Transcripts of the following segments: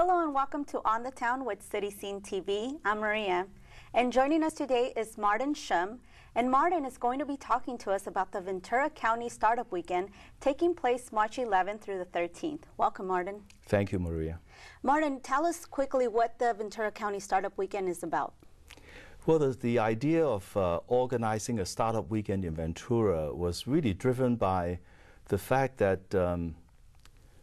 Hello and welcome to On the Town with City Scene TV. I'm Maria. And joining us today is Martin Shum. And Martin is going to be talking to us about the Ventura County Startup Weekend taking place March 11th through the 13th. Welcome, Martin. Thank you, Maria. Martin, tell us quickly what the Ventura County Startup Weekend is about. Well, the, the idea of uh, organizing a startup weekend in Ventura was really driven by the fact that um,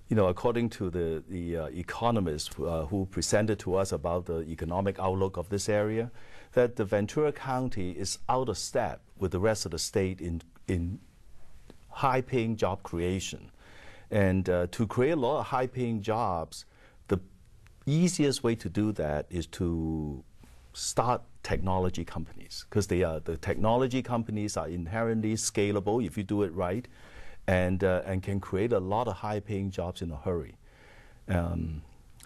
you know, according to the, the uh, economists uh, who presented to us about the economic outlook of this area, that the Ventura County is out of step with the rest of the state in, in high paying job creation. And uh, to create a lot of high paying jobs, the easiest way to do that is to start technology companies because they are the technology companies are inherently scalable if you do it right and, uh, and can create a lot of high paying jobs in a hurry. Um,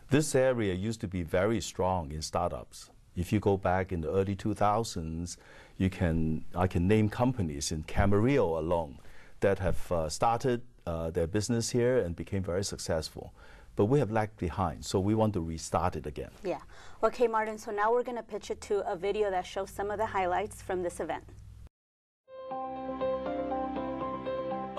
this area used to be very strong in startups. If you go back in the early 2000s, you can, I can name companies in Camarillo alone that have uh, started uh, their business here and became very successful. But we have lagged behind, so we want to restart it again. Yeah. Okay, Martin, so now we're going to pitch it to a video that shows some of the highlights from this event.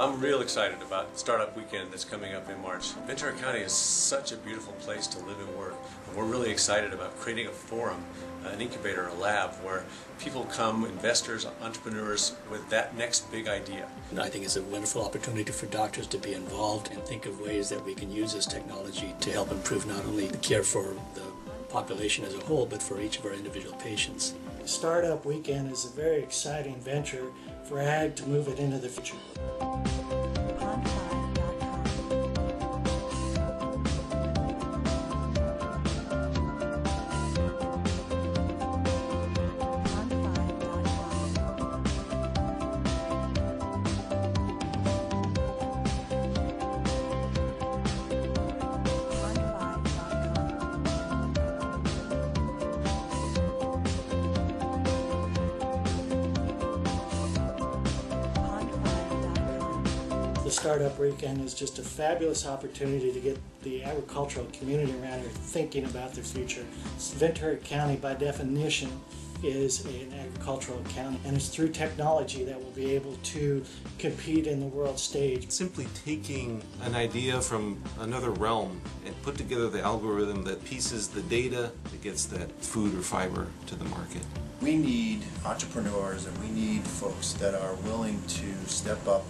I'm real excited about Startup Weekend that's coming up in March. Ventura County is such a beautiful place to live and work, and we're really excited about creating a forum, an incubator, a lab where people come, investors, entrepreneurs, with that next big idea. I think it's a wonderful opportunity for doctors to be involved and think of ways that we can use this technology to help improve not only the care for the population as a whole, but for each of our individual patients. Startup Weekend is a very exciting venture for ag to move it into the future. The Startup Weekend is just a fabulous opportunity to get the agricultural community around here thinking about their future. Ventura County, by definition, is an agricultural county, and it's through technology that we'll be able to compete in the world stage. Simply taking an idea from another realm and put together the algorithm that pieces the data that gets that food or fiber to the market. We need entrepreneurs and we need folks that are willing to step up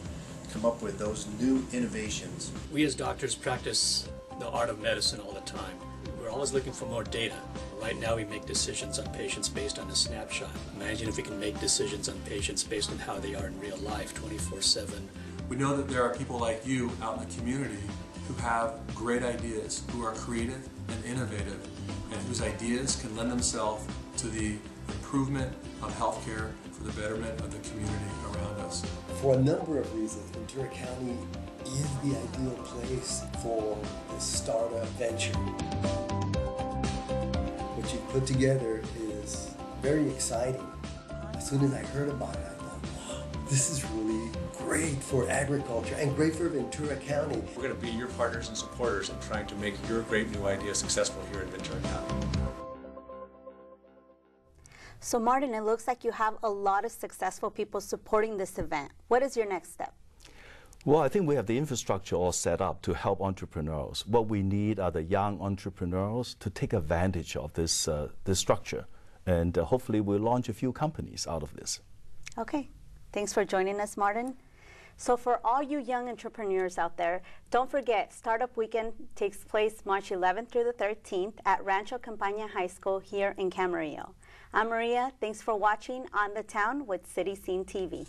come up with those new innovations. We as doctors practice the art of medicine all the time. We're always looking for more data. Right now we make decisions on patients based on a snapshot. Imagine if we can make decisions on patients based on how they are in real life 24-7. We know that there are people like you out in the community who have great ideas, who are creative and innovative, and whose ideas can lend themselves to the improvement of healthcare for the betterment of the community around us. For a number of reasons, Ventura County is the ideal place for this startup venture. What you've put together is very exciting. As soon as I heard about it, I thought, wow, this is really great for agriculture and great for Ventura County. We're going to be your partners and supporters in trying to make your great new idea successful here in Ventura County. So, Martin, it looks like you have a lot of successful people supporting this event. What is your next step? Well, I think we have the infrastructure all set up to help entrepreneurs. What we need are the young entrepreneurs to take advantage of this, uh, this structure. And uh, hopefully, we'll launch a few companies out of this. Okay. Thanks for joining us, Martin. So, for all you young entrepreneurs out there, don't forget Startup Weekend takes place March 11th through the 13th at Rancho Campana High School here in Camarillo. I'm Maria. Thanks for watching On the Town with City Scene TV.